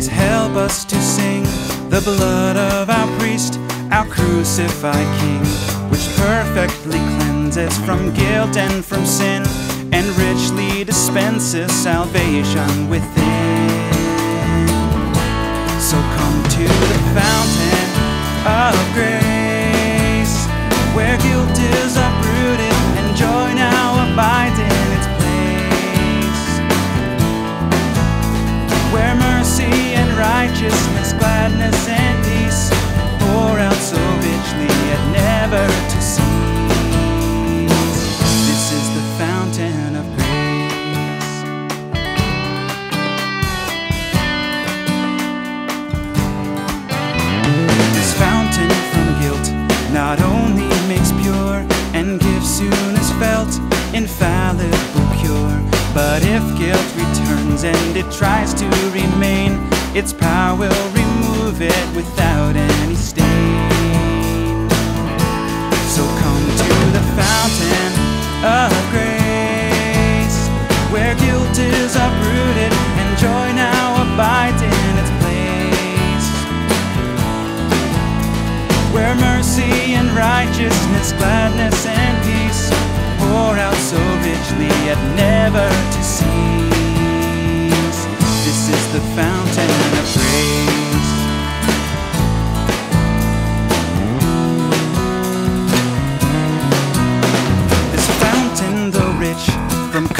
Please help us to sing the blood of our priest, our crucified King, which perfectly cleanses from guilt and from sin, and richly dispenses salvation within. So come to the fountain of grace. Righteousness, gladness and peace pour out so richly yet never to cease. This is the fountain of grace. This fountain from guilt not only makes pure and gives soon as felt infallible cure, but if guilt returns and it tries to remain, its power will remove it without any stain. So come to the fountain of grace, where guilt is uprooted and joy now abides in its place where mercy and righteousness, gladness and peace pour out so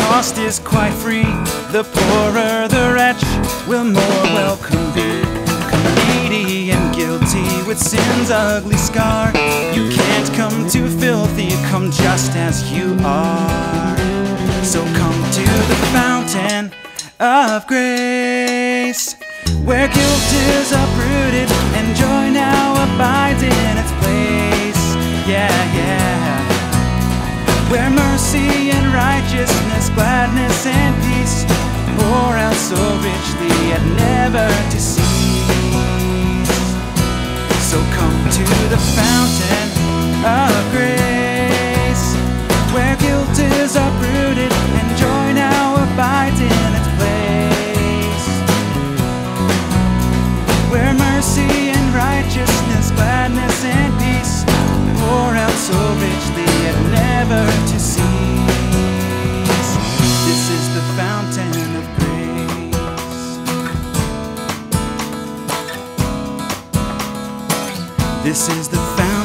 cost is quite free. The poorer the wretch will more welcome be. Needy and guilty with sin's ugly scar. You can't come too filthy, come just as you are. So come to the fountain of grace, where guilt is uprooted and joy now abides in its where mercy and righteousness, gladness and peace This is the fountain